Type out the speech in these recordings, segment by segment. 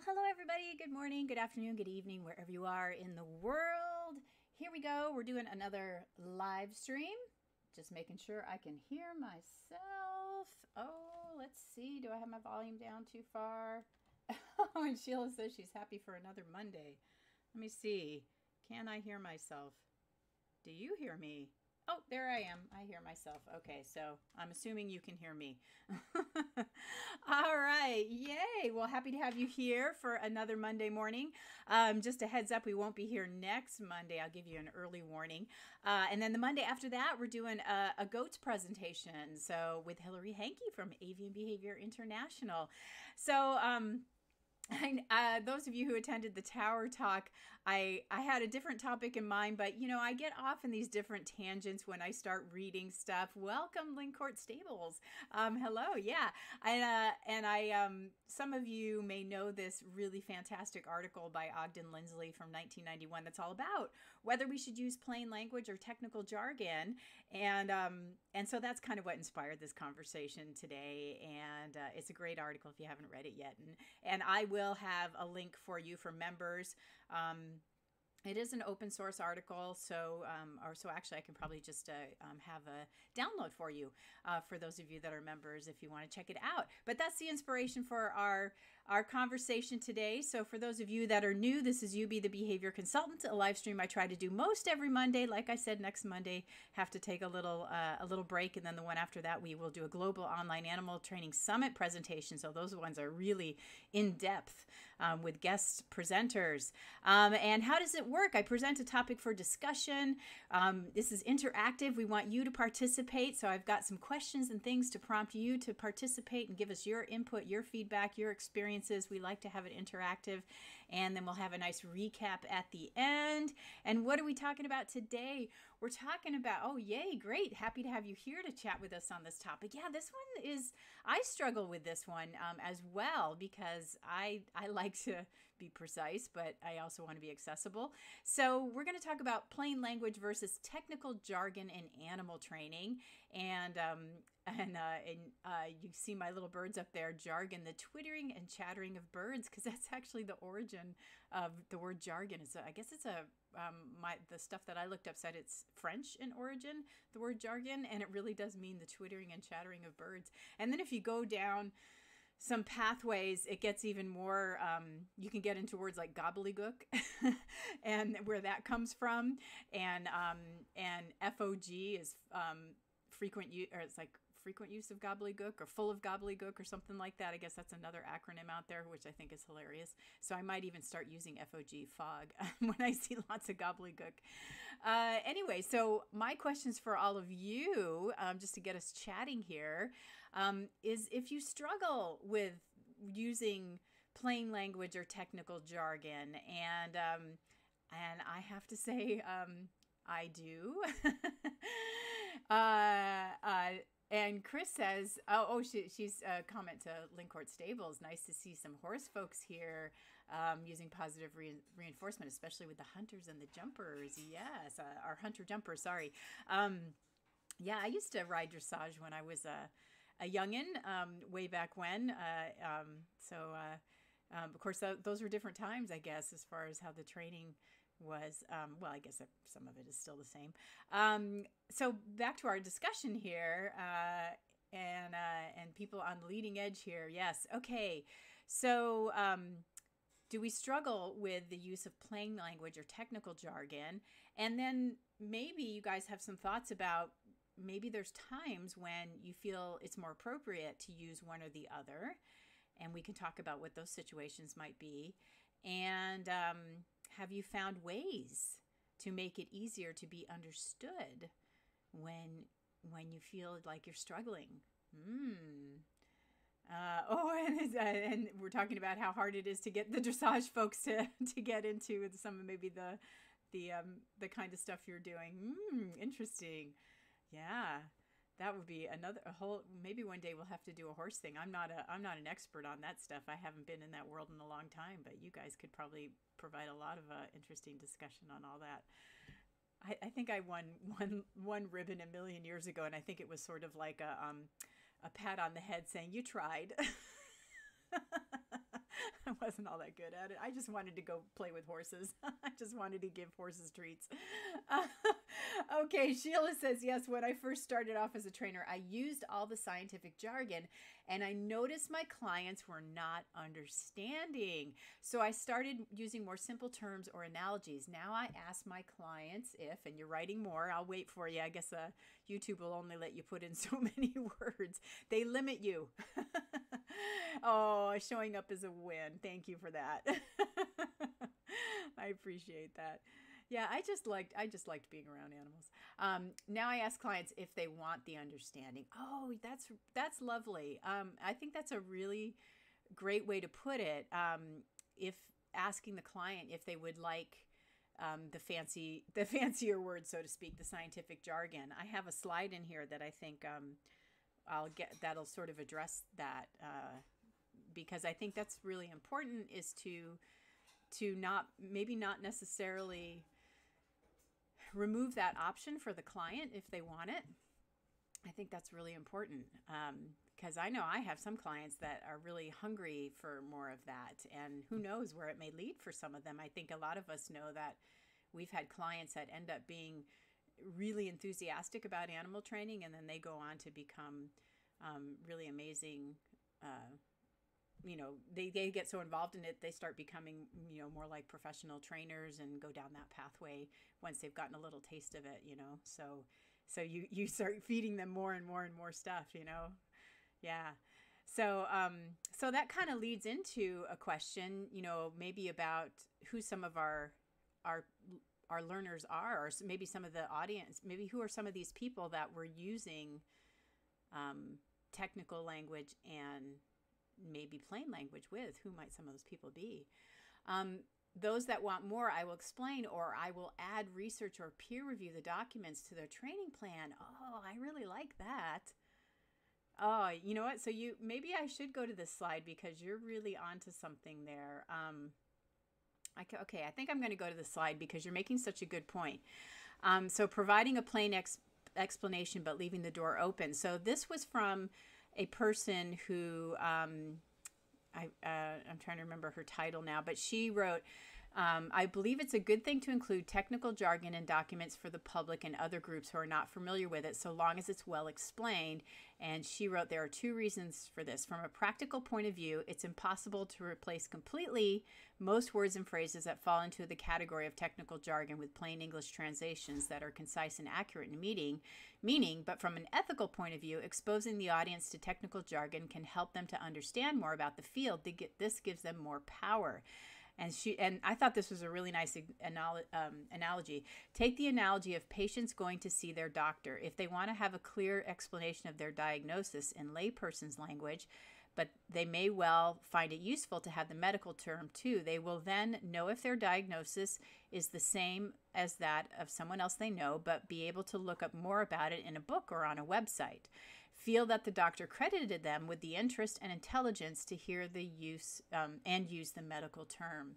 Well, hello, everybody. Good morning, good afternoon, good evening, wherever you are in the world. Here we go. We're doing another live stream. Just making sure I can hear myself. Oh, let's see. Do I have my volume down too far? Oh, and Sheila says she's happy for another Monday. Let me see. Can I hear myself? Do you hear me? Oh, there I am. I hear myself. Okay, so I'm assuming you can hear me. All right. Yay. Well, happy to have you here for another Monday morning. Um, just a heads up, we won't be here next Monday. I'll give you an early warning. Uh, and then the Monday after that, we're doing a, a goats presentation. So with Hillary Hankey from Avian Behavior International. So, um, and uh, those of you who attended the Tower Talk, I, I had a different topic in mind, but you know, I get off in these different tangents when I start reading stuff. Welcome, Lincourt Stables. Um, hello, yeah. And, uh, and I, um, some of you may know this really fantastic article by Ogden Lindsley from 1991 that's all about whether we should use plain language or technical jargon. And, um, and so that's kind of what inspired this conversation today. And uh, it's a great article if you haven't read it yet. And, and I will have a link for you for members. Um, it is an open source article, so um, or so actually I can probably just uh, um, have a download for you uh, for those of you that are members if you want to check it out. But that's the inspiration for our our conversation today. So for those of you that are new, this is YOU be the Behavior Consultant, a live stream I try to do most every Monday. Like I said, next Monday have to take a little uh, a little break, and then the one after that we will do a global online animal training summit presentation. So those ones are really in depth um, with guest presenters. Um, and how does it work? I present a topic for discussion. Um, this is interactive. We want you to participate. So I've got some questions and things to prompt you to participate and give us your input, your feedback, your experience experiences. We like to have it interactive. And then we'll have a nice recap at the end. And what are we talking about today? We're talking about, oh, yay, great. Happy to have you here to chat with us on this topic. Yeah, this one is, I struggle with this one um, as well because I, I like to be precise, but I also want to be accessible. So we're going to talk about plain language versus technical jargon in animal training. And um, and uh, and uh, you see my little birds up there jargon the twittering and chattering of birds because that's actually the origin of the word jargon is i guess it's a um, my the stuff that i looked up said it's french in origin the word jargon and it really does mean the twittering and chattering of birds and then if you go down some pathways, it gets even more. Um, you can get into words like gobbledygook, and where that comes from, and um, and FOG is um, frequent use, or it's like frequent use of gobbledygook or full of gobbledygook or something like that. I guess that's another acronym out there, which I think is hilarious. So I might even start using FOG fog when I see lots of gobbledygook. Uh, anyway, so my questions for all of you, um, just to get us chatting here, um, is if you struggle with using plain language or technical jargon, and um, and I have to say, um, I do. uh, uh, and Chris says, "Oh, oh, she, she's a comment to Lincourt Stables. Nice to see some horse folks here um, using positive re- reinforcement, especially with the hunters and the jumpers. Yes, uh, our hunter jumpers. Sorry. Um, yeah, I used to ride dressage when I was a a youngin, um, way back when. Uh, um, so, uh, um, of course, th- those were different times, I guess, as far as how the training." Was um, well i guess some of it is still the same. Um, so back to our discussion here uh, and uh, and people on the leading edge here. Yes. Okay. So um, do we struggle with the use of plain language or technical jargon? And then maybe you guys have some thoughts about maybe there's times when you feel it's more appropriate to use one or the other and we can talk about what those situations might be. And um, have you found ways to make it easier to be understood when when you feel like you're struggling? Hmm. Uh, oh, and, uh, and we're talking about how hard it is to get the dressage folks to, to get into some of maybe the the um, the kind of stuff you're doing. Hmm, interesting. Yeah that would be another a whole maybe one day we'll have to do a horse thing. I'm not a i'm not an expert on that stuff. I haven't been in that world in a long time but you guys could probably provide a lot of uh, interesting discussion on all that. I, I think i won one one ribbon a million years ago and i think it was sort of like a um a pat on the head saying you tried I wasn't all that good at it. I just wanted to go play with horses. I just wanted to give horses treats. Uh, okay, Sheila says, Yes, when I first started off as a trainer, I used all the scientific jargon and I noticed my clients were not understanding. So I started using more simple terms or analogies. Now I ask my clients if, and you're writing more, I'll wait for you. I guess uh, YouTube will only let you put in so many words, they limit you. oh, showing up is a win. Thank you for that. I appreciate that. Yeah, I just liked I just liked being around animals. Um, now I ask clients if they want the understanding. Oh, that's that's lovely. Um, I think that's a really great way to put it. Um, if asking the client if they would like um, the fancy the fancier word, so to speak, the scientific jargon. I have a slide in here that I think um, I'll get that'll sort of address that uh, because I think that's really important is to to not maybe not necessarily remove that option for the client if they want it. I think that's really important because um, I know I have some clients that are really hungry for more of that, and who knows where it may lead for some of them. I think a lot of us know that we've had clients that end up being really enthusiastic about animal training, and then they go on to become um, really amazing. Uh, you know, they, they get so involved in it, they start becoming, you know, more like professional trainers and go down that pathway once they've gotten a little taste of it, you know. So, so you, you start feeding them more and more and more stuff, you know. Yeah. So, um, so that kind of leads into a question, you know, maybe about who some of our, our our learners are, or maybe some of the audience, maybe who are some of these people that were using um, technical language and maybe plain language with. Who might some of those people be? Um, those that want more, I will explain, or I will add research or peer review the documents to their training plan. Oh, I really like that. Oh, you know what? So you maybe I should go to this slide because you're really onto something there. Um, I, okay, I think I'm going to go to the slide because you're making such a good point. Um, so providing a plain ex explanation but leaving the door open. So this was from a person who um, I, uh, I'm trying to remember her title now, but she wrote, um, I believe it's a good thing to include technical jargon in documents for the public and other groups who are not familiar with it, so long as it's well explained. And she wrote, There are two reasons for this. From a practical point of view, it's impossible to replace completely most words and phrases that fall into the category of technical jargon with plain English translations that are concise and accurate in meaning. Meaning, but from an ethical point of view, exposing the audience to technical jargon can help them to understand more about the field. This gives them more power and she and I thought this was a really nice um, analogy. Take the analogy of patients going to see their doctor. If they want to have a clear explanation of their diagnosis in layperson's language, but they may well find it useful to have the medical term too. They will then know if their diagnosis is the same as that of someone else they know, but be able to look up more about it in a book or on a website feel that the doctor credited them with the interest and intelligence to hear the use um, and use the medical term.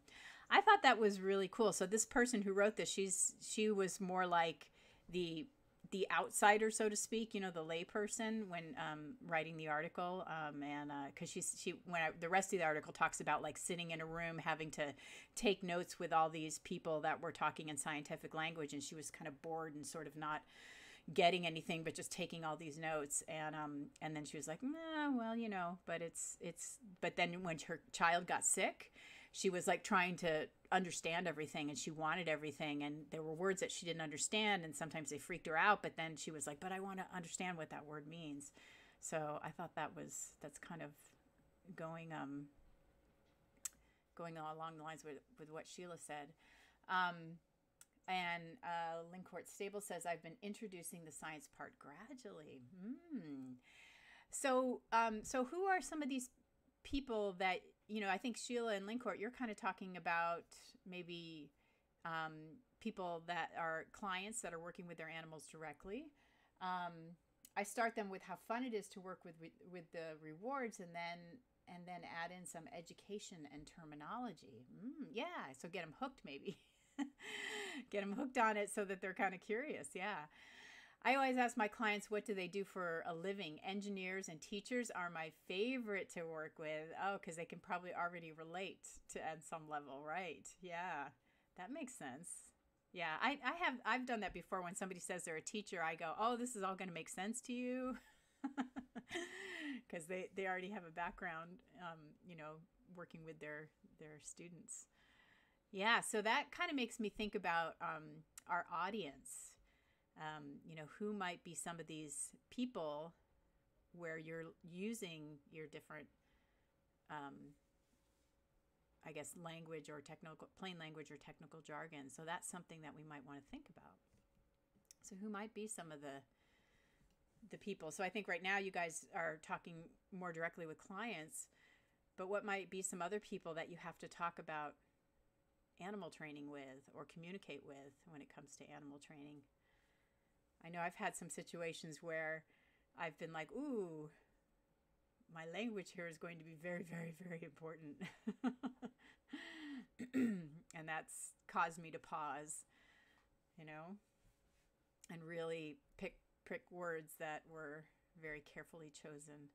I thought that was really cool. So this person who wrote this, she's she was more like the the outsider, so to speak, you know, the layperson when um, writing the article, um, and because uh, she when I, the rest of the article talks about like sitting in a room having to take notes with all these people that were talking in scientific language, and she was kind of bored and sort of not getting anything but just taking all these notes. And um and then she was like nah, well you know but it's it's but then when her child got sick she was like trying to understand everything and she wanted everything. And there were words that she didn't understand and sometimes they freaked her out but then she was like but I want to understand what that word means. So I thought that was that's kind of going um going along the lines with with what Sheila said. Um and uh, Lincourt Stable says, I've been introducing the science part gradually. Hmm. So, um, so who are some of these people that, you know, I think Sheila and Lincourt, you're kind of talking about maybe um, people that are clients that are working with their animals directly. Um, I start them with how fun it is to work with with the rewards, and then and then add in some education and terminology. Mm, yeah, so get them hooked maybe. get them hooked on it so that they're kind of curious. Yeah. I always ask my clients, what do they do for a living? Engineers and teachers are my favorite to work with. Oh, because they can probably already relate to at some level, right? Yeah, that makes sense. Yeah, I, I have I've done that before. When somebody says they're a teacher, I go, oh, this is all going to make sense to you, because they they already have a background, um, you know, working with their their students. Yeah, so that kind of makes me think about um, our audience um, you know, who might be some of these people where you're using your different, um, I guess, language or technical, plain language or technical jargon. So that's something that we might want to think about. So who might be some of the the people? So I think right now you guys are talking more directly with clients, but what might be some other people that you have to talk about animal training with or communicate with when it comes to animal training? I know I've had some situations where I've been like, ooh, my language here is going to be very, very, very important. and that's caused me to pause, you know, and really pick pick words that were very carefully chosen.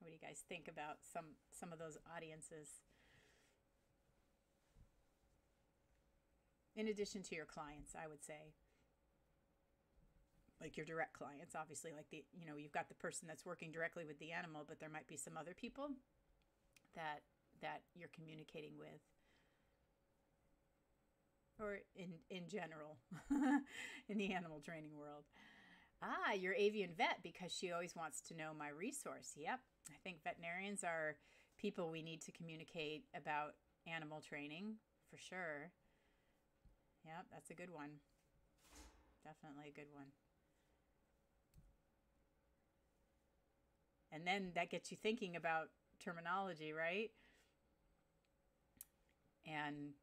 What do you guys think about some some of those audiences? In addition to your clients, I would say. Like your direct clients, obviously, like the, you know, you've got the person that's working directly with the animal, but there might be some other people that that you're communicating with or in in general in the animal training world. Ah, your avian vet because she always wants to know my resource. Yep. I think veterinarians are people we need to communicate about animal training for sure. Yep, that's a good one. Definitely a good one. And then that gets you thinking about terminology, right? And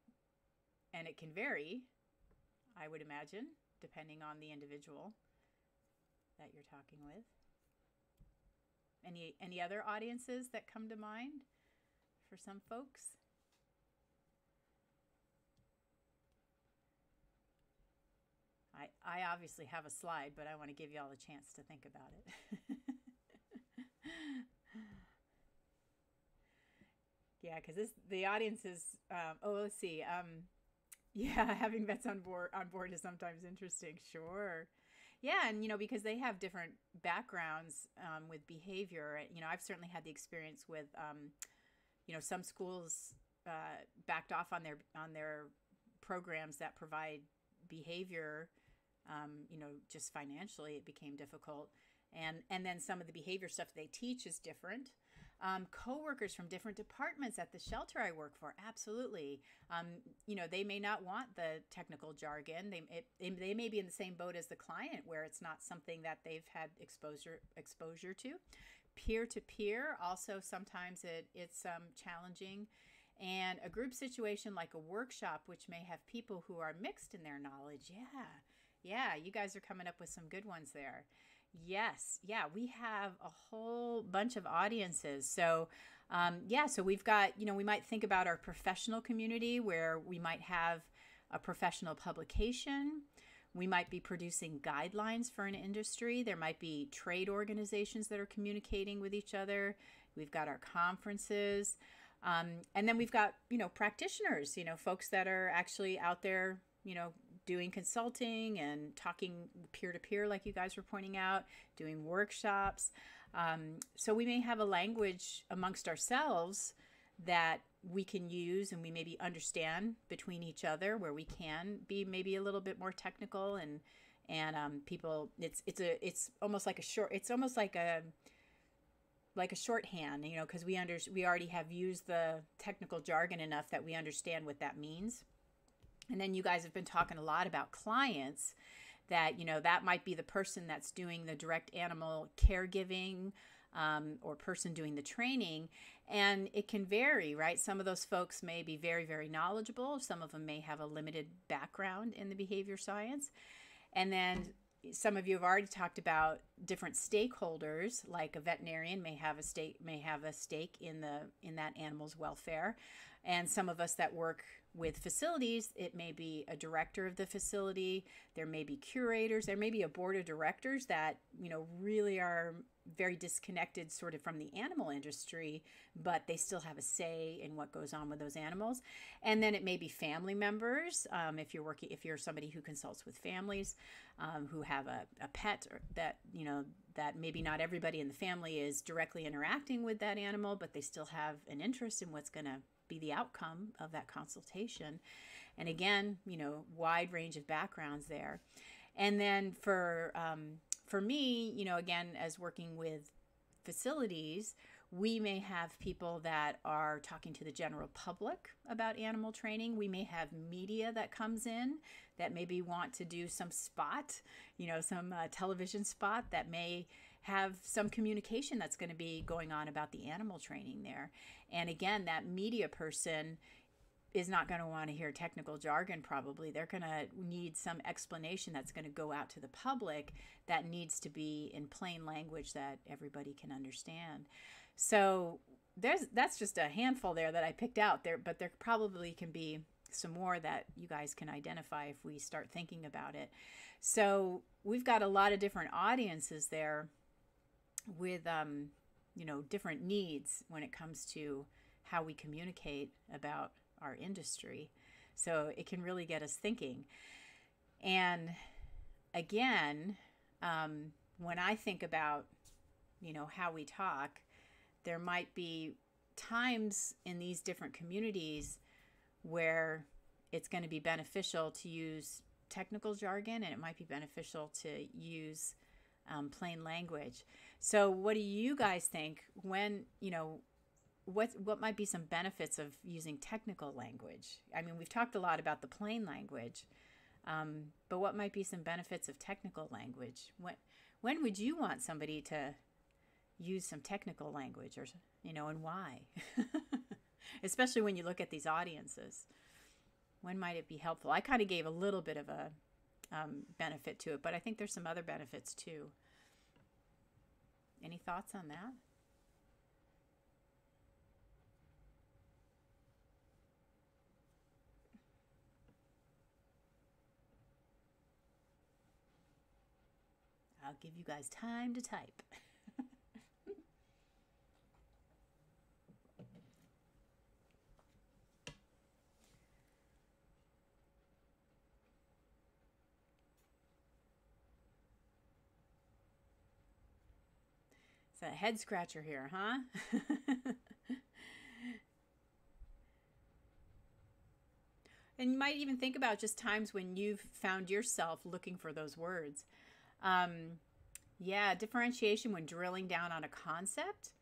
and it can vary, I would imagine, depending on the individual that you're talking with. Any any other audiences that come to mind for some folks? I, obviously have a slide, but I want to give you all a chance to think about it. yeah, because this the audience is. Um, oh, let's see. Um, yeah, having vets on board on board is sometimes interesting. Sure. Yeah, and you know because they have different backgrounds um, with behavior. You know, I've certainly had the experience with, um, you know, some schools uh, backed off on their on their programs that provide behavior um, you know, just financially it became difficult. And, and then some of the behavior stuff they teach is different. Um, coworkers from different departments at the shelter I work for, absolutely. Um, you know, they may not want the technical jargon. They it, they may be in the same boat as the client, where it's not something that they've had exposure exposure to. Peer to peer, also sometimes it it's um, challenging. And a group situation like a workshop, which may have people who are mixed in their knowledge, yeah, yeah, you guys are coming up with some good ones there. Yes, yeah, we have a whole bunch of audiences. So, um, yeah, so we've got, you know, we might think about our professional community where we might have a professional publication. We might be producing guidelines for an industry. There might be trade organizations that are communicating with each other. We've got our conferences. Um, and then we've got, you know, practitioners, you know, folks that are actually out there, you know, doing consulting and talking peer to peer, like you guys were pointing out, doing workshops. Um, so we may have a language amongst ourselves that we can use and we maybe understand between each other where we can be maybe a little bit more technical and and um, people it's it's a it's almost like a short it's almost like a like a shorthand you know because we under we already have used the technical jargon enough that we understand what that means and then you guys have been talking a lot about clients that, you know, that might be the person that's doing the direct animal caregiving um, or person doing the training. And it can vary, right? Some of those folks may be very, very knowledgeable. Some of them may have a limited background in the behavior science. And then some of you have already talked about different stakeholders like a veterinarian may have a stake may have a stake in the in that animal's welfare and some of us that work with facilities. It may be a director of the facility. There may be curators. There may be a board of directors that you know really are very disconnected sort of from the animal industry but they still have a say in what goes on with those animals. And then it may be family members um, if you're working if you're somebody who consults with families um, who have a, a pet that you know that maybe not everybody in the family is directly interacting with that animal but they still have an interest in what's going to be the outcome of that consultation. And again, you know, wide range of backgrounds there. And then for um, for me, you know, again, as working with facilities, we may have people that are talking to the general public about animal training. We may have media that comes in that maybe want to do some spot, you know, some uh, television spot that may have some communication that's going to be going on about the animal training there. And again, that media person is not going to want to hear technical jargon probably. They're going to need some explanation that's going to go out to the public that needs to be in plain language that everybody can understand. So there's that's just a handful there that i picked out there but there probably can be some more that you guys can identify if we start thinking about it. So we've got a lot of different audiences there with um, you know different needs when it comes to how we communicate about our industry. So it can really get us thinking. And again, um, when I think about you know how we talk, there might be times in these different communities where it's going to be beneficial to use technical jargon and it might be beneficial to use um, plain language. So, what do you guys think when you know? What what might be some benefits of using technical language? I mean, we've talked a lot about the plain language, um, but what might be some benefits of technical language? When when would you want somebody to use some technical language, or you know, and why? Especially when you look at these audiences, when might it be helpful? I kind of gave a little bit of a um, benefit to it, but I think there's some other benefits too. Any thoughts on that? I'll give you guys time to type. It's a head scratcher here, huh? and you might even think about just times when you've found yourself looking for those words. Um, yeah, differentiation when drilling down on a concept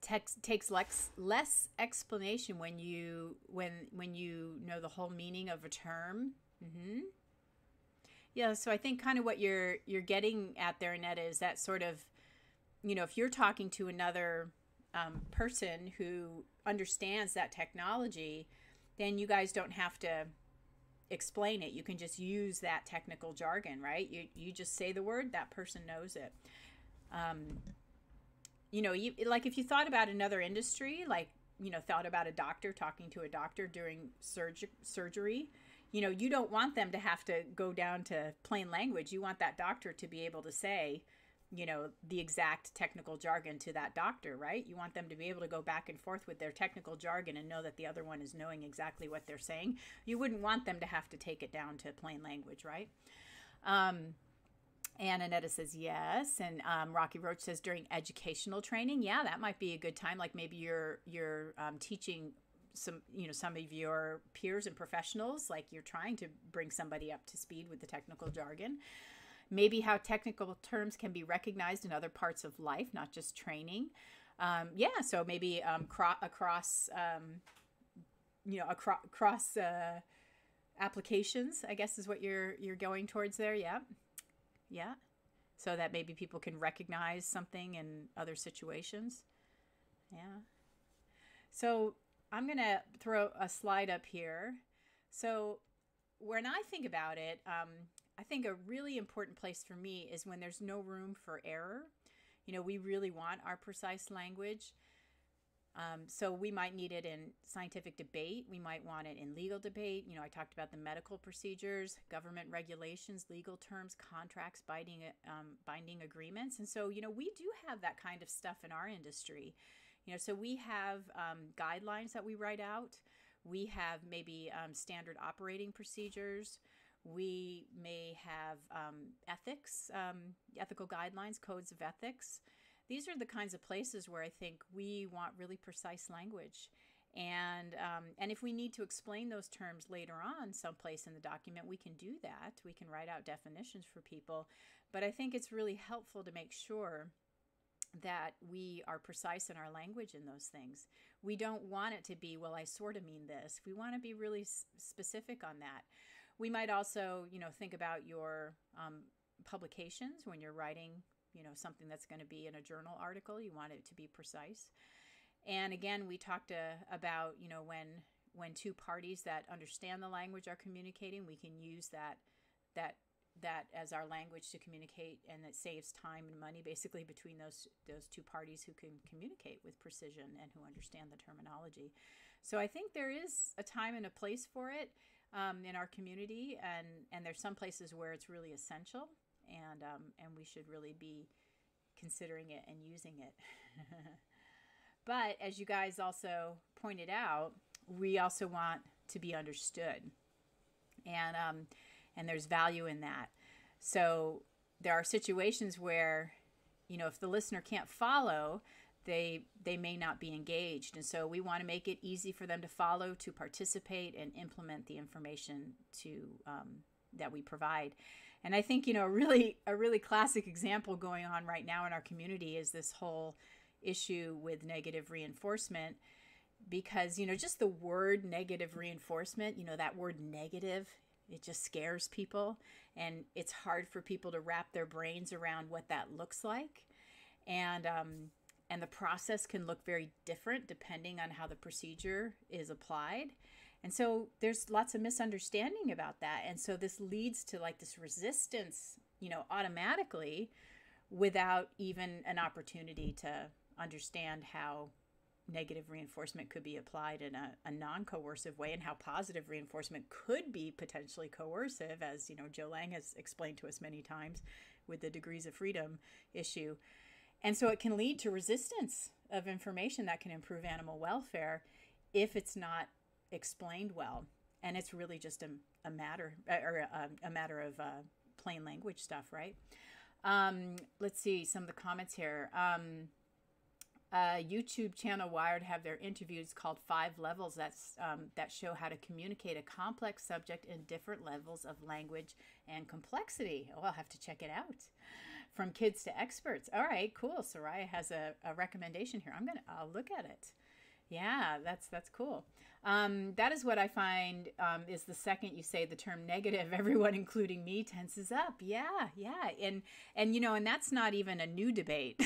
tex- takes less less explanation when you when when you know the whole meaning of a term. Mm-hmm. Yeah, so I think kind of what you're you're getting at there, Annette, is that sort of you know, if you're talking to another um, person who understands that technology, then you guys don't have to explain it. You can just use that technical jargon, right? You, you just say the word, that person knows it. Um, you know, you, like if you thought about another industry, like, you know, thought about a doctor talking to a doctor during surg- surgery, you know, you don't want them to have to go down to plain language. You want that doctor to be able to say, you know the exact technical jargon to that doctor right? You want them to be able to go back and forth with their technical jargon and know that the other one is knowing exactly what they're saying. You wouldn't want them to have to take it down to plain language right? Um, and Annetta says yes, and um, Rocky Roach says during educational training, yeah, that might be a good time. Like maybe you're you're um, teaching some you know some of your peers and professionals, like you're trying to bring somebody up to speed with the technical jargon maybe how technical terms can be recognized in other parts of life, not just training. Um, yeah, so maybe um, cro- across, um, you know, across, across uh, applications. I guess is what you're you're going towards there. Yeah, yeah. So that maybe people can recognize something in other situations. Yeah. So I'm gonna throw a slide up here. So when I think about it, um, I think a really important place for me is when there's no room for error. You know, we really want our precise language. Um, so we might need it in scientific debate. We might want it in legal debate. You know, I talked about the medical procedures, government regulations, legal terms, contracts, binding um, binding agreements, and so you know we do have that kind of stuff in our industry. You know, so we have um, guidelines that we write out. We have maybe um, standard operating procedures. We may have um, ethics, um, ethical guidelines, codes of ethics these are the kinds of places where I think we want really precise language. And um, and if we need to explain those terms later on someplace in the document, we can do that. We can write out definitions for people. But I think it's really helpful to make sure that we are precise in our language in those things. We don't want it to be, well, I sort of mean this. We want to be really specific on that. We might also, you know, think about your um, publications when you're writing you know something that's going to be in a journal article you want it to be precise. And again we talked uh, about you know when when two parties that understand the language are communicating we can use that that that as our language to communicate and it saves time and money basically between those those two parties who can communicate with precision and who understand the terminology. So i think there is a time and a place for it um, in our community and and there's some places where it's really essential and um, and we should really be considering it and using it. but as you guys also pointed out, we also want to be understood, and um, and there's value in that. So there are situations where, you know, if the listener can't follow, they they may not be engaged and so we want to make it easy for them to follow to participate and implement the information to um, that we provide and I think, you know, really a really classic example going on right now in our community is this whole issue with negative reinforcement because, you know, just the word negative reinforcement, you know, that word negative, it just scares people and it's hard for people to wrap their brains around what that looks like. And um and the process can look very different depending on how the procedure is applied. And so there's lots of misunderstanding about that. And so this leads to like this resistance, you know, automatically without even an opportunity to understand how negative reinforcement could be applied in a, a non-coercive way and how positive reinforcement could be potentially coercive as you know joe layng has explained to us many times with the degrees of freedom issue and so it can lead to resistance of information that can improve animal welfare if it's not explained well. And it's really just a, a matter uh, or a, a matter of uh, plain language stuff, right? Um, let's see some of the comments here. Um, uh, YouTube channel Wired have their interviews called Five Levels that's um, that show how to communicate a complex subject in different levels of language and complexity. Oh, I'll have to check it out. From kids to experts. All right, cool. Soraya has a, a recommendation here. I'm gonna I'll look at it. Yeah, that's that's cool. Um, that is what I find um, is the second you say the term negative, everyone, including me, tenses up. Yeah, yeah, and and you know, and that's not even a new debate.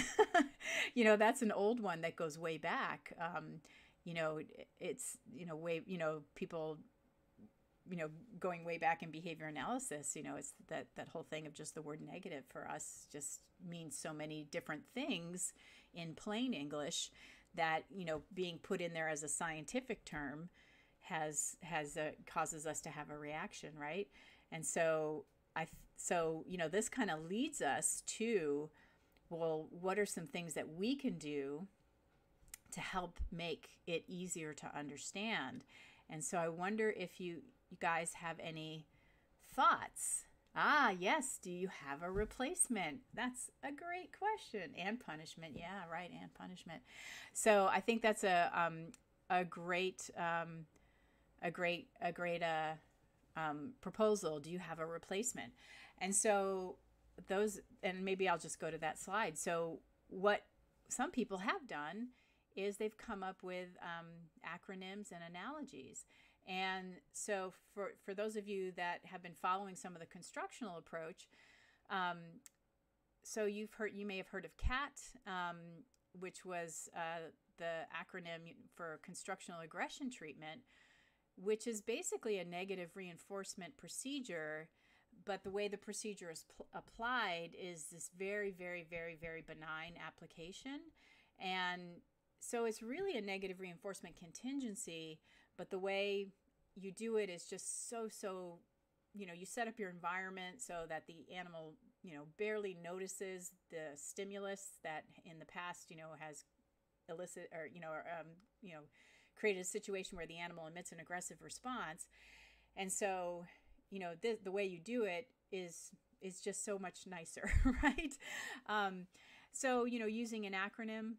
you know, that's an old one that goes way back. Um, you know, it's you know way you know people you know going way back in behavior analysis you know it's that that whole thing of just the word negative for us just means so many different things in plain english that you know being put in there as a scientific term has has causes us to have a reaction right? And so i so you know this kind of leads us to well what are some things that we can do to help make it easier to understand? And so i wonder if you you guys have any thoughts Ah, yes. Do you have a replacement? That's a great question. And punishment. Yeah, right. And punishment. So I think that's a um, a great um, a great a great uh, um, proposal. Do you have a replacement? And so those and maybe I'll just go to that slide. So what some people have done is they've come up with um, acronyms and analogies. And so, for, for those of you that have been following some of the constructional approach, um, so you've heard, you may have heard of CAT, um, which was uh, the acronym for constructional aggression treatment, which is basically a negative reinforcement procedure, but the way the procedure is pl- applied is this very, very, very, very benign application. And so it's really a negative reinforcement contingency, but the way you do it is just so, so, you know, you set up your environment so that the animal, you know, barely notices the stimulus that in the past, you know, has elicit or, you know, or, um, you know, created a situation where the animal emits an aggressive response. And so, you know, the, the way you do it is is just so much nicer, right? Um, so, you know, using an acronym,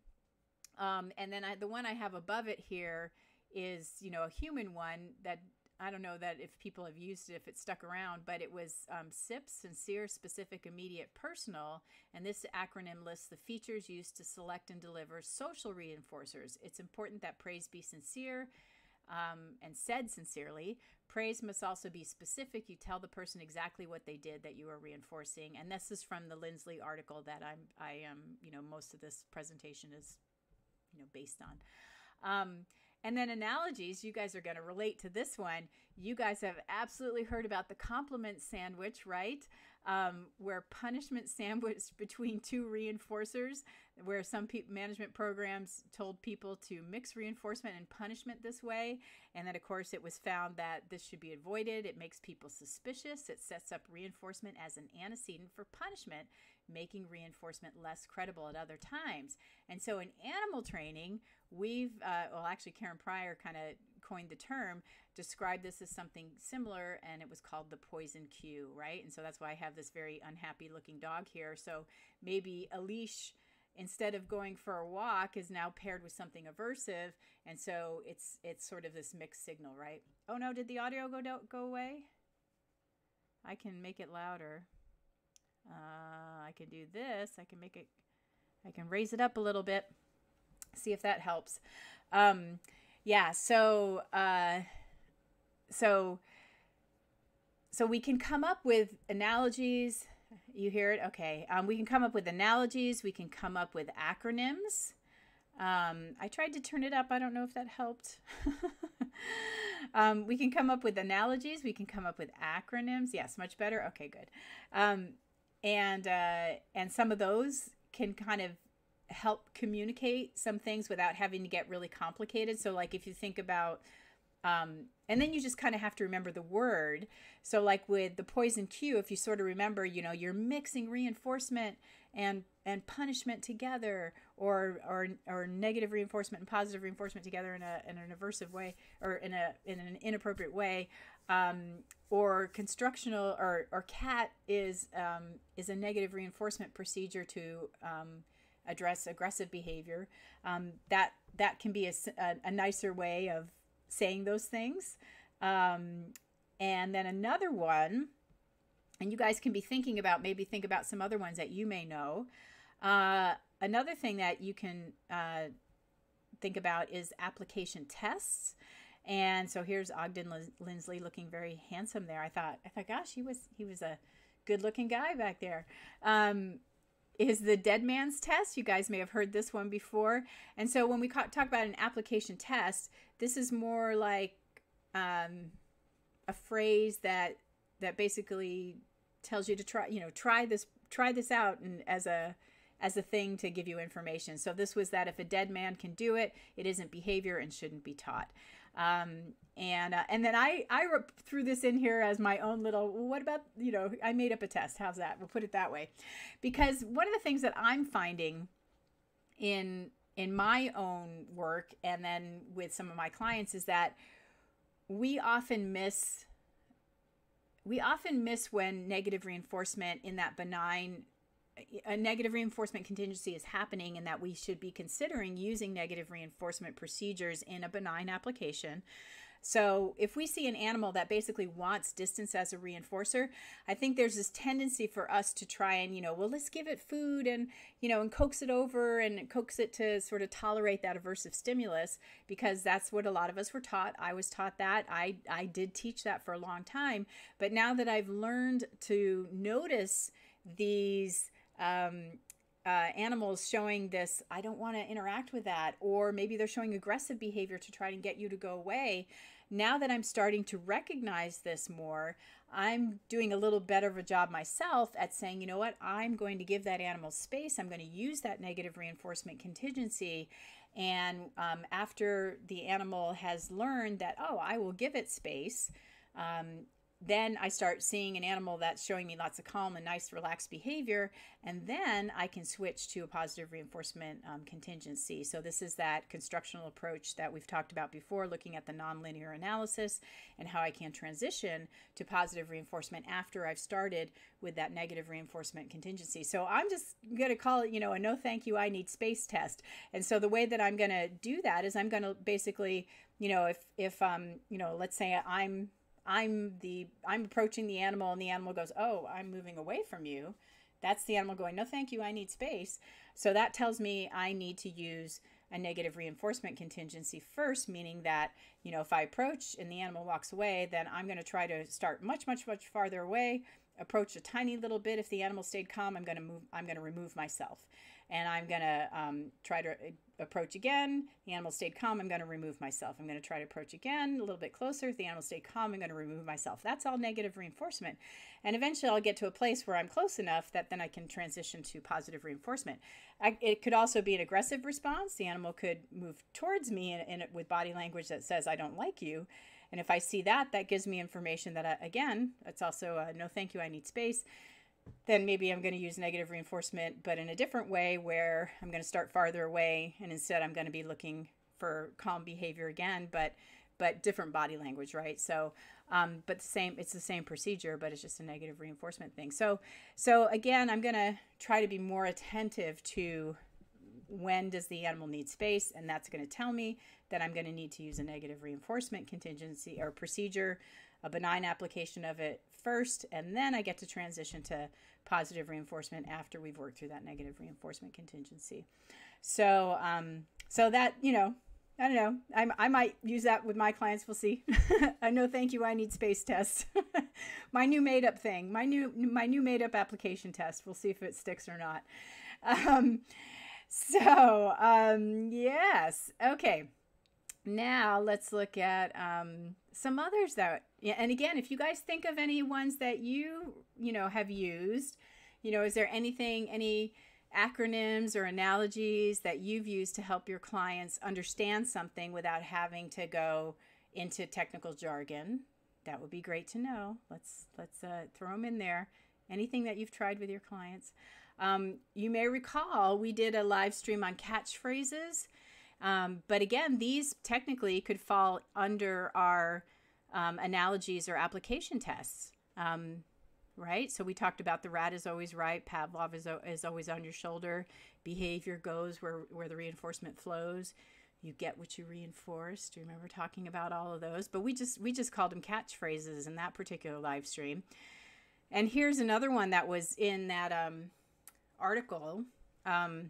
um, and then I, the one I have above it here is, you know, a human one that I don't know that if people have used it, if it stuck around, but it was um, SIP, Sincere, Specific, Immediate, Personal. And this acronym lists the features used to select and deliver social reinforcers. It's important that praise be sincere um, and said sincerely. Praise must also be specific. You tell the person exactly what they did that you are reinforcing. And this is from the Lindsley article that I'm, I am, you know, most of this presentation is, you know, based on. Um, and then analogies, you guys are going to relate to this one. You guys have absolutely heard about the compliment sandwich, right? Um, where punishment sandwiched between two reinforcers, where some pe- management programs told people to mix reinforcement and punishment this way. And then, of course, it was found that this should be avoided. It makes people suspicious. It sets up reinforcement as an antecedent for punishment, making reinforcement less credible at other times. And so, in animal training, we've, uh, well, actually, Karen Pryor kind of coined the term, described this as something similar, and it was called the poison cue, right? And so that's why I have this very unhappy looking dog here. So maybe a leash instead of going for a walk is now paired with something aversive and so it's it's sort of this mixed signal right oh no did the audio go go away i can make it louder uh, i can do this i can make it i can raise it up a little bit see if that helps. Um, yeah, so uh, so so we can come up with analogies. You hear it? Okay. Um, we can come up with analogies. We can come up with acronyms. Um, I tried to turn it up. I don't know if that helped. um, we can come up with analogies. We can come up with acronyms. Yes, much better. Okay, good. Um, and uh, and some of those can kind of help communicate some things without having to get really complicated. So, like if you think about, um, and then you just kind of have to remember the word. So, like with the poison cue, if you sort of remember, you know, you're mixing reinforcement and and punishment together, or or or negative reinforcement and positive reinforcement together in a in an aversive way, or in a in an inappropriate way. Um, or constructional or or cat is um, is a negative reinforcement procedure to um, address aggressive behavior. Um, that that can be a, a, nicer way of saying those things. Um, and then another one, and you guys can be thinking about maybe think about some other ones that you may know. Uh, another thing that you can uh, think about is application tests. And so here's Ogden Lindsley looking very handsome there. I thought, I thought, gosh, he was he was a good looking guy back there. Um, is the dead man's test. You guys may have heard this one before. And so when we talk about an application test, this is more like um, a phrase that that basically tells you to try, you know, try this try this out and as a as a thing to give you information. So this was that if a dead man can do it, it isn't behavior and shouldn't be taught. Um, and uh, and then I I threw this in here as my own little. what about you know I made up a test. How's that? We'll put it that way, because one of the things that I'm finding in in my own work and then with some of my clients is that we often miss we often miss when negative reinforcement in that benign a negative reinforcement contingency is happening and that we should be considering using negative reinforcement procedures in a benign application. So, if we see an animal that basically wants distance as a reinforcer, I think there's this tendency for us to try and, you know, well, let's give it food and, you know, and coax it over and coax it to sort of tolerate that aversive stimulus because that's what a lot of us were taught. I was taught that. I, I did teach that for a long time. But now that I've learned to notice these um, uh, animals showing this, I don't want to interact with that, or maybe they're showing aggressive behavior to try and get you to go away. Now that I'm starting to recognize this more, I'm doing a little better of a job myself at saying, you know what, I'm going to give that animal space. I'm going to use that negative reinforcement contingency. And um, after the animal has learned that, oh, I will give it space, um, then I start seeing an animal that's showing me lots of calm and nice, relaxed behavior, and then I can switch to a positive reinforcement um, contingency. So, this is that constructional approach that we've talked about before, looking at the nonlinear analysis and how I can transition to positive reinforcement after I've started with that negative reinforcement contingency. So, I'm just going to call it, you know, a no thank you, I need space test. And so, the way that I'm going to do that is I'm going to basically, you know, if, if, um, you know, let's say I'm I'm the I'm approaching the animal and the animal goes, "Oh, I'm moving away from you." That's the animal going, "No, thank you. I need space." So that tells me I need to use a negative reinforcement contingency first, meaning that, you know, if I approach and the animal walks away, then I'm going to try to start much much much farther away, approach a tiny little bit if the animal stayed calm, I'm going to move I'm going to remove myself and I'm going to um, try to uh, approach again. The animal stayed calm. I'm going to remove myself. I'm going to try to approach again a little bit closer. If the animal stayed calm, I'm going to remove myself. That's all negative reinforcement. And eventually I'll get to a place where I'm close enough that then I can transition to positive reinforcement. I, it could also be an aggressive response. The animal could move towards me in, in, with body language that says, I don't like you. And if I see that, that gives me information that, I, again, it's also a no thank you, I need space then maybe I'm going to use negative reinforcement, but in a different way where I'm going to start farther away and instead I'm going to be looking for calm behavior again, but but different body language, right? So, um, but the same, it's the same procedure, but it's just a negative reinforcement thing. So, so again, I'm going to try to be more attentive to when does the animal need space, and that's going to tell me that I'm going to need to use a negative reinforcement contingency or procedure, a benign application of it first, and then I get to transition to positive reinforcement after we've worked through that negative reinforcement contingency. So, um, so that you know, I don't know. I, I might use that with my clients. We'll see. I know. Thank you. I need space test. my new made up thing. My new my new made up application test. We'll see if it sticks or not. Um, so um, yes. Okay. Now let's look at um, some others that yeah and again if you guys think of any ones that you you know have used you know is there anything any acronyms or analogies that you've used to help your clients understand something without having to go into technical jargon? That would be great to know. Let's let's uh, throw them in there. Anything that you've tried with your clients. Um, you may recall we did a live stream on catchphrases um, but again, these technically could fall under our um, analogies or application tests, um, right? So we talked about the rat is always right, Pavlov is, is always on your shoulder, behavior goes where, where the reinforcement flows. You get what you reinforce. Do you remember talking about all of those? But we just we just called them catchphrases in that particular live stream. And here's another one that was in that um, article. Um,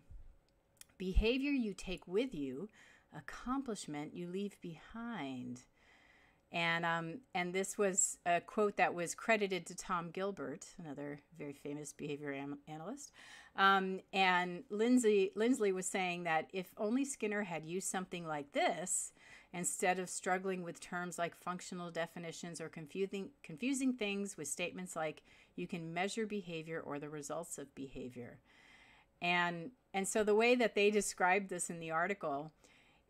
behavior you take with you, accomplishment you leave behind. And um, and this was a quote that was credited to Tom Gilbert, another very famous behavior am- analyst. Um, and Lindsay Lindsley was saying that if only Skinner had used something like this instead of struggling with terms like functional definitions or confusing confusing things with statements like you can measure behavior or the results of behavior. And and so the way that they described this in the article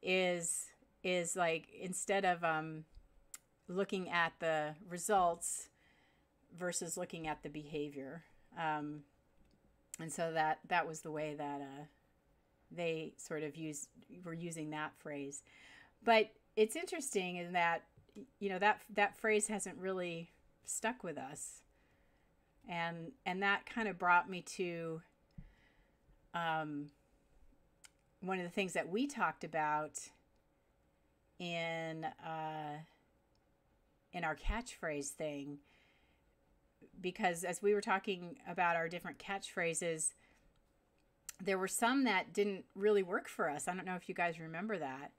is is like instead of um, looking at the results versus looking at the behavior. Um, and so that that was the way that uh, they sort of used were using that phrase. But it's interesting in that you know that that phrase hasn't really stuck with us, and and that kind of brought me to um, one of the things that we talked about in uh, in our catchphrase thing because as we were talking about our different catchphrases there were some that didn't really work for us. I don't know if you guys remember that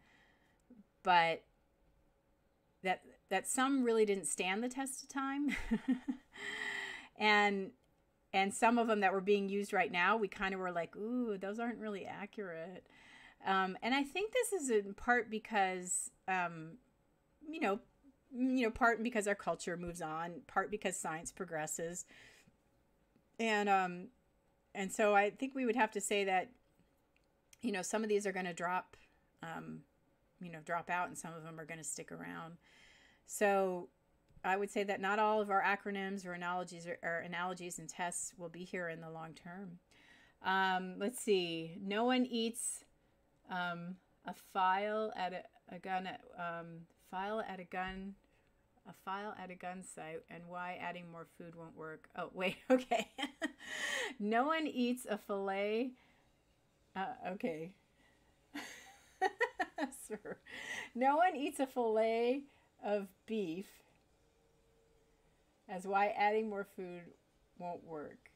but that that some really didn't stand the test of time. And and some of them that were being used right now, we kind of were like, ooh, those aren't really accurate. Um, and I think this is in part because, um, you know, you know, part because our culture moves on, part because science progresses, and um, and so I think we would have to say that, you know, some of these are going to drop, um, you know, drop out, and some of them are going to stick around. So I would say that not all of our acronyms or analogies or, or analogies and tests will be here in the long term. Um, let's see. No one eats um, a file at a, a gun at, um, file at a gun a file at a gun site and why adding more food won't work. Oh, wait, okay. no one eats a filet. Uh, okay. no one eats a filet of beef as why adding more food won't work.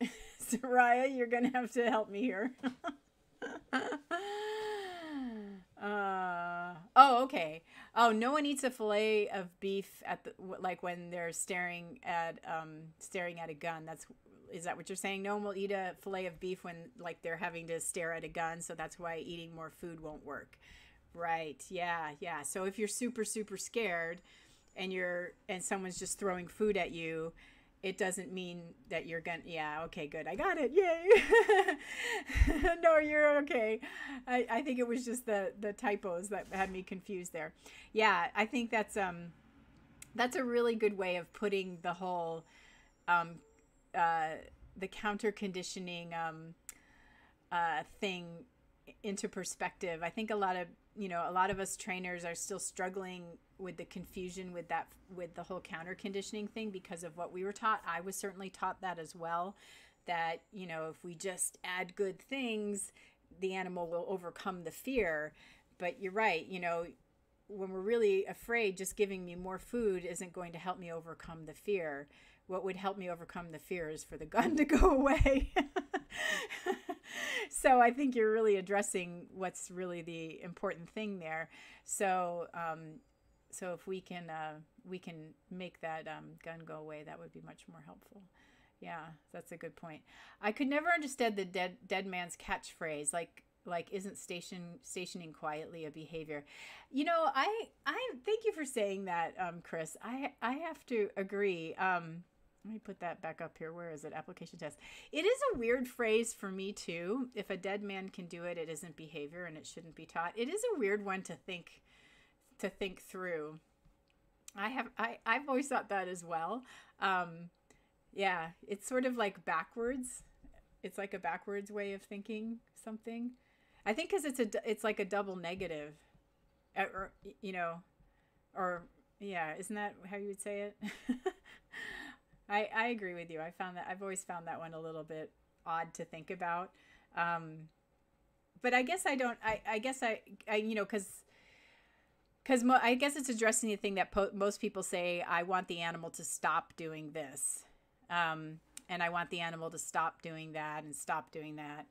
Soraya, you're going to have to help me here. uh, oh, okay. Oh, no one eats a fillet of beef at the like when they're staring at um staring at a gun. That's is that what you're saying? No one will eat a fillet of beef when like they're having to stare at a gun, so that's why eating more food won't work. Right. Yeah, yeah. So if you're super super scared and you're and someone's just throwing food at you, it doesn't mean that you're gonna yeah okay good i got it yay. No you're okay. I, I think it was just the the typos that had me confused there. Yeah i think that's um that's a really good way of putting the whole um uh the counter conditioning um uh thing into perspective. I think a lot of you know a lot of us trainers are still struggling with the confusion with that with the whole counter conditioning thing because of what we were taught. I was certainly taught that as well that you know if we just add good things the animal will overcome the fear. But you're right you know when we're really afraid just giving me more food isn't going to help me overcome the fear. What would help me overcome the fear is for the gun to go away. So I think you're really addressing what's really the important thing there. So, um, so if we can uh, we can make that um, gun go away, that would be much more helpful. Yeah, that's a good point. I could never understand the dead dead man's catchphrase, like like isn't station stationing quietly a behavior you know i i thank you for saying that um chris i i have to agree um let me put that back up here. Where is it? Application test. It is a weird phrase for me too. If a dead man can do it, it isn't behavior and it shouldn't be taught. It is a weird one to think to think through. I have I I've always thought that as well. Um, yeah, it's sort of like backwards. It's like a backwards way of thinking something. I think because it's a it's like a double negative, or you know, or yeah, isn't that how you would say it? I, I agree with you. I found that I've always found that one a little bit odd to think about. Um, but I guess I don't, I, I guess I, I, you know, cause, cause mo- I guess it's addressing the thing that po- most people say, I want the animal to stop doing this. Um, and I want the animal to stop doing that and stop doing that.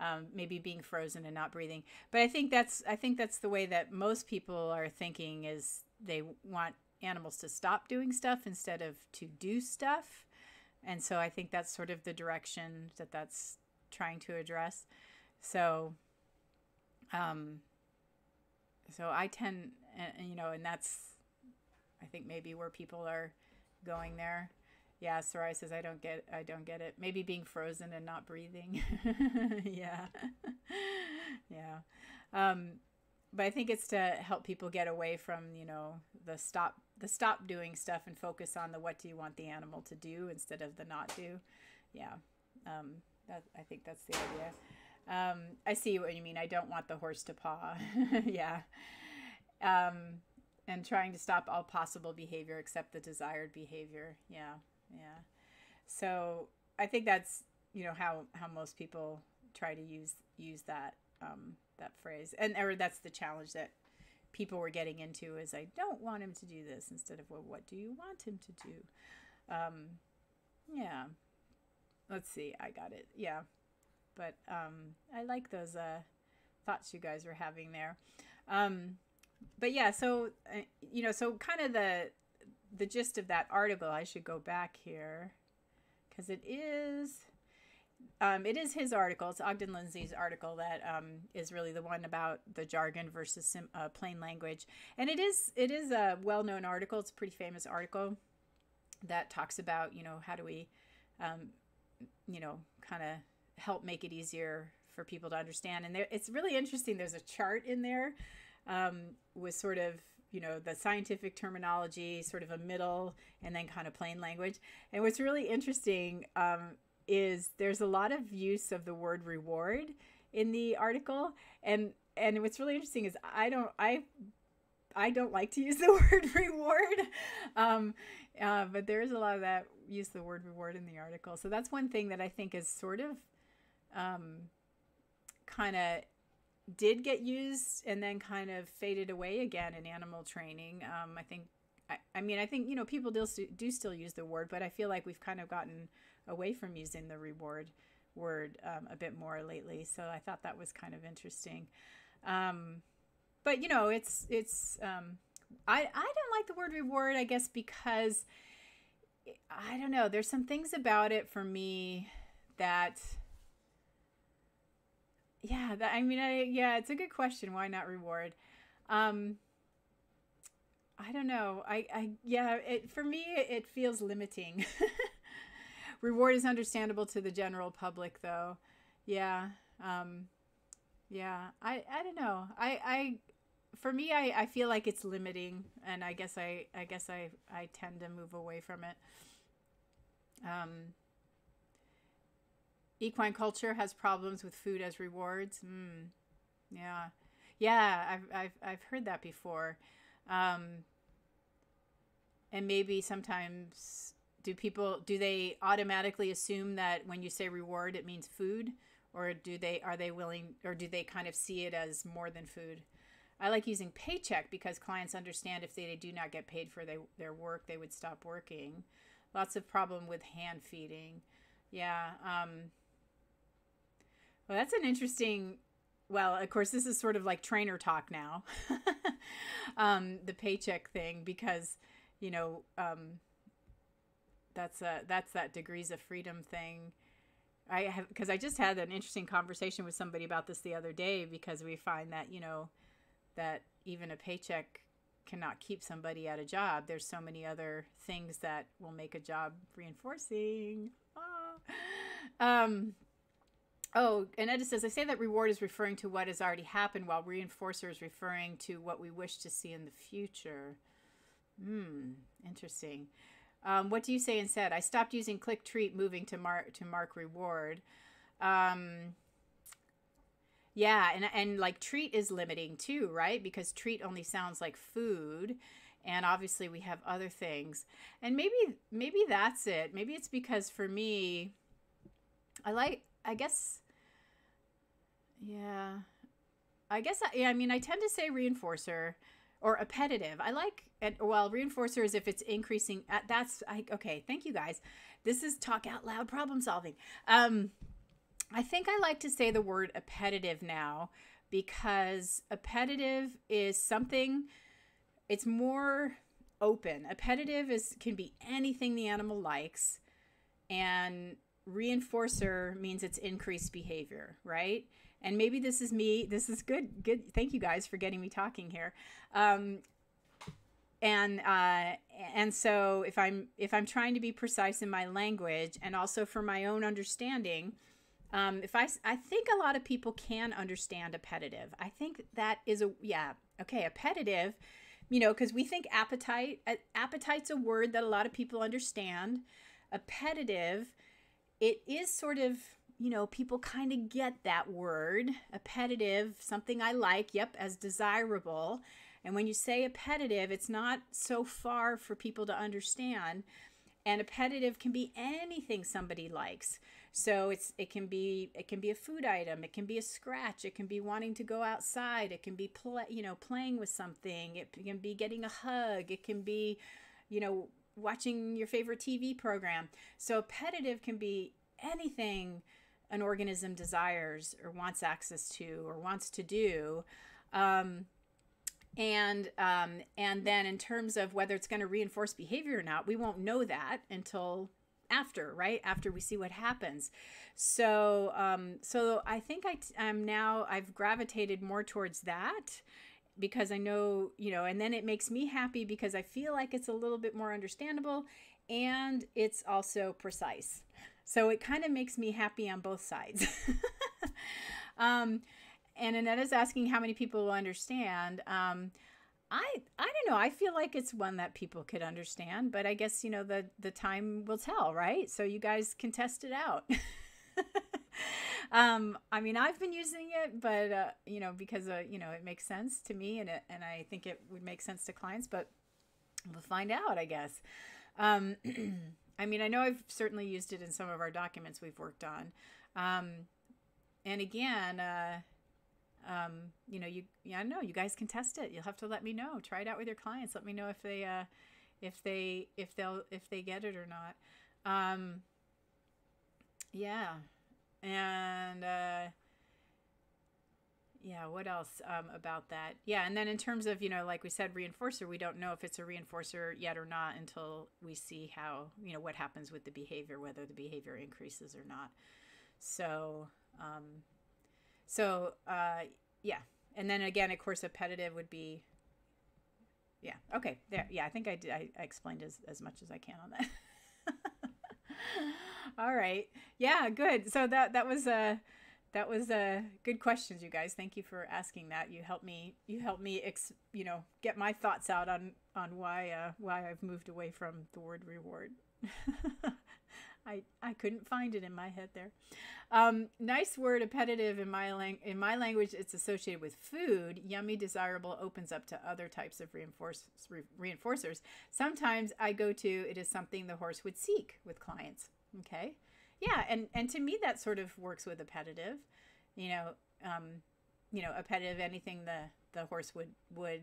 Um, maybe being frozen and not breathing. But I think that's I think that's the way that most people are thinking is they want animals to stop doing stuff instead of to do stuff. And so I think that's sort of the direction that that's trying to address. So, um, so I tend, and, you know, and that's, I think maybe where people are going there. Yeah, Soraya says I don't get I don't get it. Maybe being frozen and not breathing. yeah. yeah. Um, but I think it's to help people get away from, you know, the stop the stop doing stuff and focus on the what do you want the animal to do instead of the not do. Yeah, um, that I think that's the idea. Um, I see what you mean. I don't want the horse to paw. yeah. Um, and trying to stop all possible behavior except the desired behavior. Yeah, yeah. So I think that's you know how how most people try to use use that um, that phrase, and or that's the challenge that people were getting into is I don't want him to do this instead of well, what do you want him to do? Um, yeah. Let's see. I got it. Yeah. But um, I like those uh, thoughts you guys were having there. Um, but yeah, so uh, you know, so kind of the the gist of that article. I should go back here because it is um, it is his article. It's Ogden Lindsley's article that um, is really the one about the jargon versus sim, uh, plain language, and it is it is a well known article. It's a pretty famous article that talks about you know how do we, um, you know, kind of help make it easier for people to understand. And there, it's really interesting. There's a chart in there um, with sort of you know the scientific terminology, sort of a middle, and then kind of plain language. And what's really interesting um, is there's a lot of use of the word reward in the article and and what's really interesting is i don't i i don't like to use the word reward um, uh, but there is a lot of that use the word reward in the article so that's one thing that i think is sort of um, kind of did get used and then kind of faded away again in animal training um, i think I, I mean i think you know people do, do still use the word but i feel like we've kind of gotten away from using the reward word um, a bit more lately. So I thought that was kind of interesting. Um, but you know, it's it's um, I I don't like the word reward. I guess because I don't know. There's some things about it for me that yeah that i mean i yeah it's a good question why not reward um i don't know i i yeah it for me it feels limiting Reward is understandable to the general public, though. Yeah. Um, yeah. I, I don't know. I, I, for me, I, I feel like it's limiting, and I guess I, I guess I, I tend to move away from it. Um, equine culture has problems with food as rewards. Mm, yeah, yeah, I've, I've, I've heard that before. Um, and maybe sometimes do people do they automatically assume that when you say reward it means food? Or do they are they willing or do they kind of see it as more than food? I like using paycheck because clients understand if they, do not get paid for they, their work they would stop working. Lots of problem with hand feeding. Yeah um, well that's an interesting well of course this is sort of like trainer talk now um, the paycheck thing because you know um, that's a that's that degrees of freedom thing. I have because I just had an interesting conversation with somebody about this the other day because we find that you know that even a paycheck cannot keep somebody at a job. There's so many other things that will make a job reinforcing. Ah. Um, oh, and Edda says, I say that reward is referring to what has already happened, while reinforcer is referring to what we wish to see in the future. Hmm, interesting. Um, what do you say instead? I stopped using click treat, moving to mark to mark reward. Um, yeah, and and like treat is limiting too, right? Because treat only sounds like food, and obviously we have other things. And maybe maybe that's it. Maybe it's because for me, I like. I guess. Yeah, I guess. I, yeah, I mean, I tend to say reinforcer or appetitive. I like it. Well, reinforcer is if it's increasing. Uh, that's I, okay. Thank you guys. This is talk out loud problem solving. Um, I think I like to say the word appetitive now because appetitive is something. It's more open. Appetitive is can be anything the animal likes, and reinforcer means it's increased behavior, right? And maybe this is me this is good good thank you guys for getting me talking here. Um, and uh, and so if i'm if i'm trying to be precise in my language and also for my own understanding um, if I, I think a lot of people can understand appetitive. I think that is a yeah okay appetitive you know because we think appetite appetite's a word that a lot of people understand. Appetitive it is sort of you know, people kind of get that word, appetitive, something I like, yep, as desirable. And when you say appetitive, it's not so far for people to understand. And appetitive can be anything somebody likes. So it's it can be it can be a food item, it can be a scratch, it can be wanting to go outside, it can be play, you know, playing with something, it can be getting a hug, it can be, you know, watching your favorite TV program. So appetitive can be anything an organism desires or wants access to or wants to do. Um, and um, and then in terms of whether it's going to reinforce behavior or not, we won't know that until after, right? After we see what happens. So, um, so I think I t- I'm now I've gravitated more towards that because I know, you know, and then it makes me happy because I feel like it's a little bit more understandable and it's also precise. So it kind of makes me happy on both sides. um, and Annette is asking how many people will understand. Um, I I don't know. I feel like it's one that people could understand, but I guess you know the the time will tell, right? So you guys can test it out. um, I mean, I've been using it, but uh, you know, because uh, you know, it makes sense to me, and it, and I think it would make sense to clients. But we'll find out, I guess. Um, I mean, I know I've certainly used it in some of our documents we've worked on. Um, and again, uh, um, you know, you yeah, no, you guys can test it. You'll have to let me know. Try it out with your clients. Let me know if they uh, if they if they'll if they get it or not. Um, yeah, and uh, yeah, what else um, about that? Yeah, and then in terms of you know, like we said, reinforcer, we don't know if it's a reinforcer yet or not until we see how you know what happens with the behavior, whether the behavior increases or not. So. Um, so uh, yeah, and then again, of course, appetitive would be. Yeah. Okay. There. Yeah. I think I did. I, I explained as as much as I can on that. All right. Yeah. Good. So that that was a. Uh, that was a uh, good questions you guys thank you for asking that you helped me you helped me ex, you know get my thoughts out on on why uh why i've moved away from the word reward I, I couldn't find it in my head there. Um, nice word, appetitive in my lang- in my language. It's associated with food. Yummy, desirable opens up to other types of reinforce- re- reinforcers. Sometimes I go to it is something the horse would seek with clients. Okay, yeah, and and to me that sort of works with appetitive. You know, um, you know, appetitive anything the the horse would would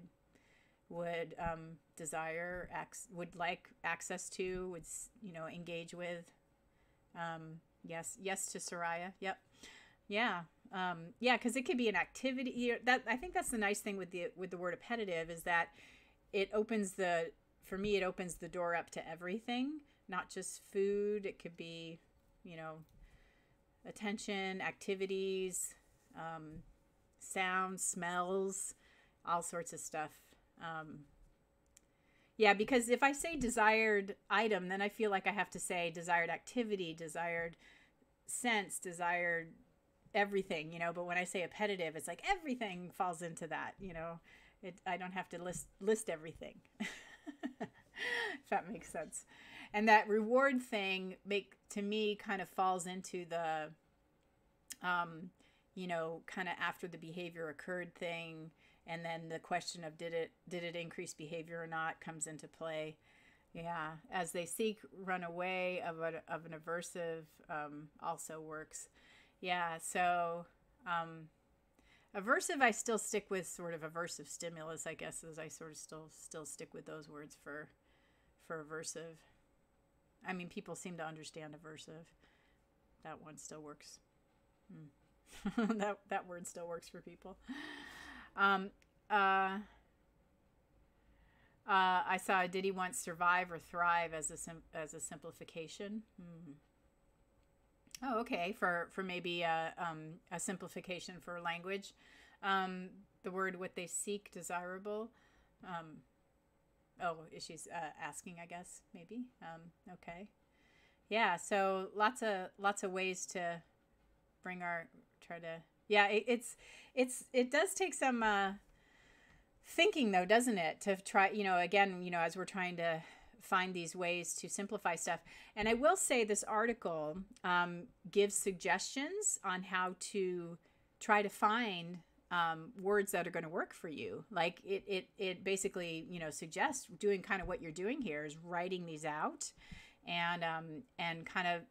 would um, desire, ac- would like access to, would you know engage with, um, yes, yes to Soraya. Yep. Yeah. Um, yeah, because it could be an activity. That I think that's the nice thing with the with the word appetitive is that it opens the for me it opens the door up to everything, not just food. It could be, you know, attention, activities, um, sounds, smells, all sorts of stuff. Um, yeah, because if I say desired item, then I feel like I have to say desired activity, desired sense, desired everything, you know. But when I say appetitive, it's like everything falls into that, you know. It I don't have to list list everything. if that makes sense. And that reward thing make to me kind of falls into the um, you know, kind of after the behavior occurred thing. And then the question of did it did it increase behavior or not comes into play. Yeah as they seek run away of, a, of an aversive um, also works. Yeah so um, aversive i still stick with sort of aversive stimulus i guess as i sort of still still stick with those words for for aversive i mean people seem to understand aversive that one still works hmm. that that word still works for people um, uh, uh, I saw did he once survive or thrive as a sim- as a simplification? Hmm. Oh, okay. For for maybe a, uh, um, a simplification for language, um, the word what they seek desirable. Um, oh, she's uh, asking, I guess maybe. Um, okay. Yeah. So lots of lots of ways to bring our try to yeah, it, it's it's it does take some uh, thinking though, doesn't it? To try, you know, again, you know, as we're trying to find these ways to simplify stuff. And I will say this article um, gives suggestions on how to try to find um, words that are going to work for you. Like it, it, it basically, you know, suggests doing kind of what you're doing here is writing these out and, um, and kind of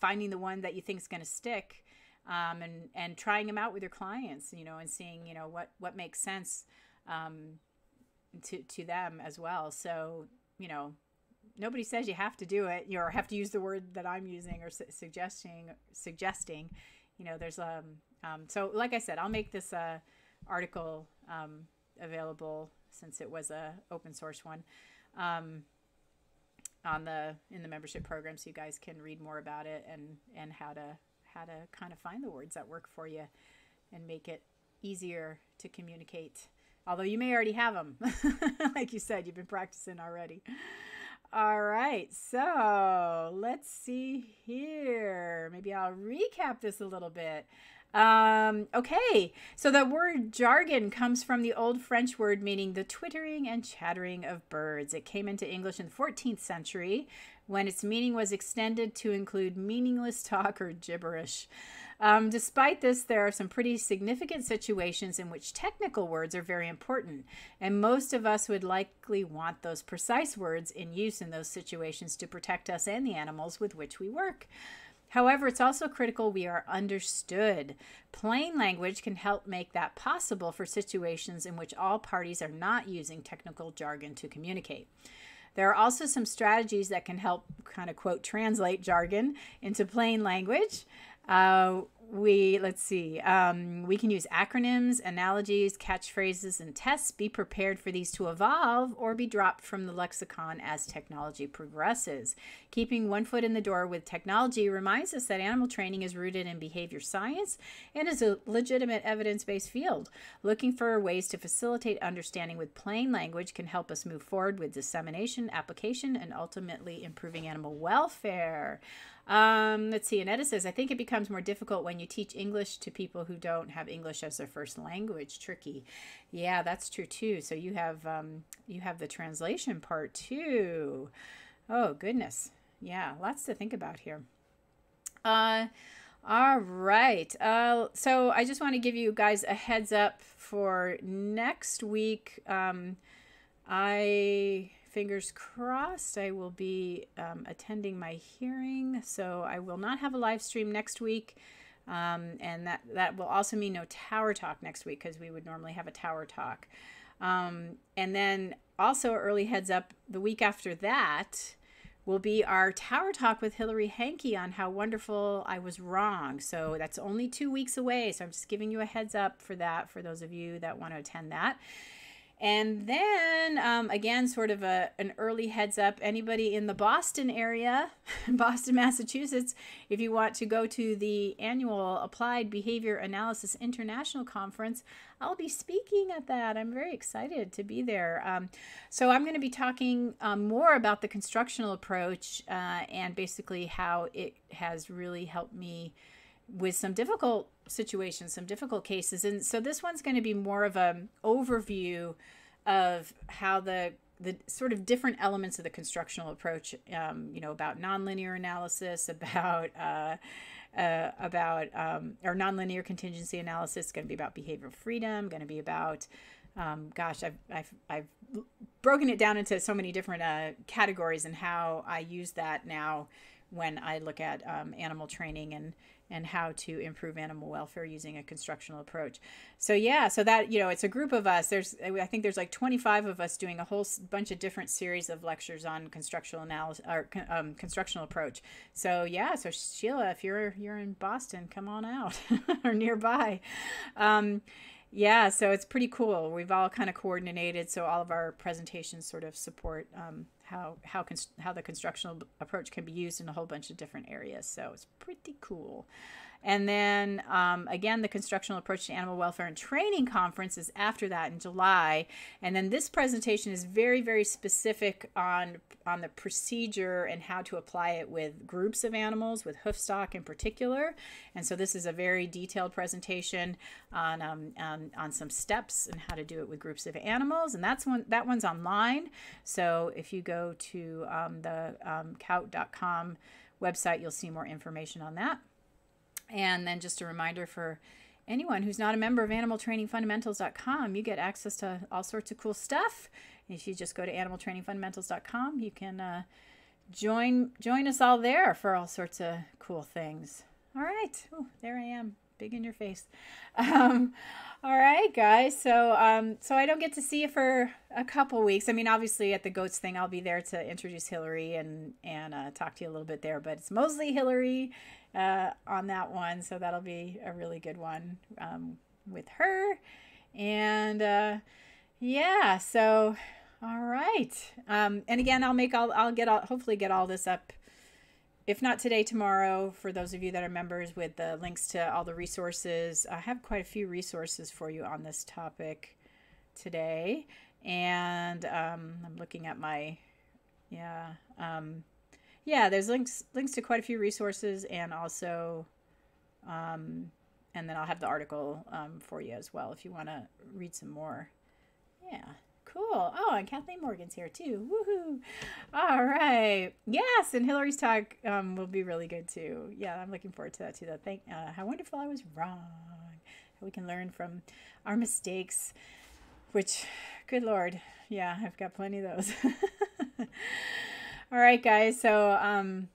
finding the one that you think is going to stick um, and and trying them out with your clients, you know, and seeing you know what what makes sense um, to to them as well. So you know, nobody says you have to do it, or have to use the word that I'm using or su- suggesting suggesting. You know, there's um, um so like I said, I'll make this uh, article um, available since it was a open source one. Um, on the in the membership program, so you guys can read more about it and and how to how to kind of find the words that work for you and make it easier to communicate. Although you may already have them, like you said, you've been practicing already. All right, so let's see here. Maybe I'll recap this a little bit. Um, okay, so the word jargon comes from the old French word meaning the twittering and chattering of birds. It came into English in the 14th century when its meaning was extended to include meaningless talk or gibberish. Um, despite this, there are some pretty significant situations in which technical words are very important, and most of us would likely want those precise words in use in those situations to protect us and the animals with which we work. However, it's also critical we are understood. Plain language can help make that possible for situations in which all parties are not using technical jargon to communicate. There are also some strategies that can help kind of quote translate jargon into plain language. Uh, we let's see um, we can use acronyms analogies catchphrases and tests. Be prepared for these to evolve or be dropped from the lexicon as technology progresses. Keeping one foot in the door with technology reminds us that animal training is rooted in behavior science and is a legitimate evidence-based field. Looking for ways to facilitate understanding with plain language can help us move forward with dissemination application and ultimately improving animal welfare um, let's see. Anetta says, I think it becomes more difficult when you teach English to people who don't have English as their first language. Tricky. Yeah, that's true too. So you have um, you have the translation part too. Oh goodness. Yeah, lots to think about here. Uh, all right. Uh, so I just want to give you guys a heads up for next week. Um, I fingers crossed, I will be um, attending my hearing. So I will not have a live stream next week. Um, and that, that will also mean no tower talk next week because we would normally have a tower talk. Um, and then also, early heads up, the week after that will be our tower talk with Hillary Hankey on how wonderful I was wrong. So that's only two weeks away. So I'm just giving you a heads up for that for those of you that want to attend that. And then um, again, sort of a, an early heads up anybody in the Boston area, Boston, Massachusetts, if you want to go to the annual Applied Behavior Analysis International Conference, I'll be speaking at that. I'm very excited to be there. Um, so, I'm going to be talking um, more about the constructional approach uh, and basically how it has really helped me with some difficult situations, some difficult cases. And so this one's going to be more of an overview of how the the sort of different elements of the constructional approach, um, you know, about nonlinear analysis, about uh, uh, about um, or nonlinear contingency analysis, going to be about behavioral freedom, going to be about um, gosh, I've, I've, I've broken it down into so many different uh, categories and how I use that now when I look at um, animal training and and how to improve animal welfare using a constructional approach. So yeah, so that you know, it's a group of us. There's I think there's like 25 of us doing a whole bunch of different series of lectures on constructional analysis or um, constructional approach. So yeah, so Sheila, if you're you're in Boston, come on out or nearby. Um, yeah, so it's pretty cool. We've all kind of coordinated, so all of our presentations sort of support um, how how how the constructional approach can be used in a whole bunch of different areas. So it's pretty cool. And then um, again, the Constructional Approach to Animal Welfare and Training Conference is after that in July. And then this presentation is very, very specific on, on the procedure and how to apply it with groups of animals, with hoof stock in particular. And so this is a very detailed presentation on, um, on, on some steps and how to do it with groups of animals. And that's one, that one's online. So if you go to um, the um, COUT.com website, you'll see more information on that. And then just a reminder for anyone who's not a member of animaltrainingfundamentals.com, you get access to all sorts of cool stuff. If you just go to animaltrainingfundamentals.com, you can uh, join join us all there for all sorts of cool things. All right, Ooh, there I am, big in your face. Um, all right, guys. So, um, so I don't get to see you for a couple weeks. I mean, obviously at the goats thing, I'll be there to introduce Hillary and and uh, talk to you a little bit there. But it's mostly Hillary uh, on that one. So that'll be a really good one um, with her. And uh, yeah, so All right. Um, and again, I'll make all, I'll get all, hopefully get all this up, if not today, tomorrow, for those of you that are members with the links to all the resources. I have quite a few resources for you on this topic today. And um, I'm looking at my, yeah, um, yeah, there's links, links to quite a few resources and also, um, and then I'll have the article um, for you as well if you want to read some more. Yeah. Cool. Oh, and Kathleen Morgan's here too. Woohoo! All right. Yes, and Hillary's talk um, will be really good too. Yeah, I'm looking forward to that too. Though. Thank. Uh, how wonderful I was wrong. How we can learn from our mistakes. Which, good lord, yeah, I've got plenty of those. All right, guys. So um,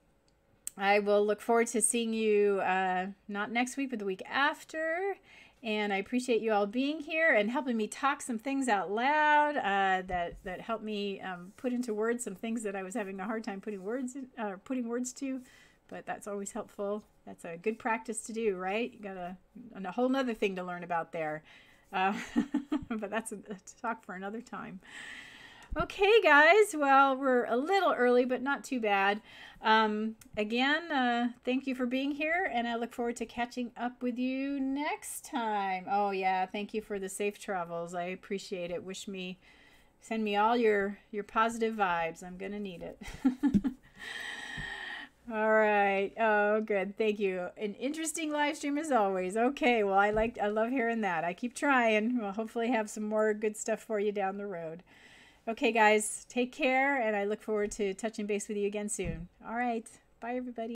I will look forward to seeing you uh, not next week, but the week after. And I appreciate you all being here and helping me talk some things out loud uh, that that helped me um, put into words some things that I was having a hard time putting words in, uh, putting words to. But that's always helpful. That's a good practice to do, right? You got a, a whole nother thing to learn about there. Uh, but that's a, a talk for another time. Okay, guys. Well, we're a little early, but not too bad. Um, again, uh, thank you for being here, and I look forward to catching up with you next time. Oh, yeah. Thank you for the safe travels. I appreciate it. Wish me, send me all your, your positive vibes. I'm going to need it. All right. Oh, good. Thank you. An interesting live stream as always. Okay. Well, I like I love hearing that. I keep trying. We'll hopefully have some more good stuff for you down the road. Okay, guys, take care, and I look forward to touching base with you again soon. All right. Bye, everybody.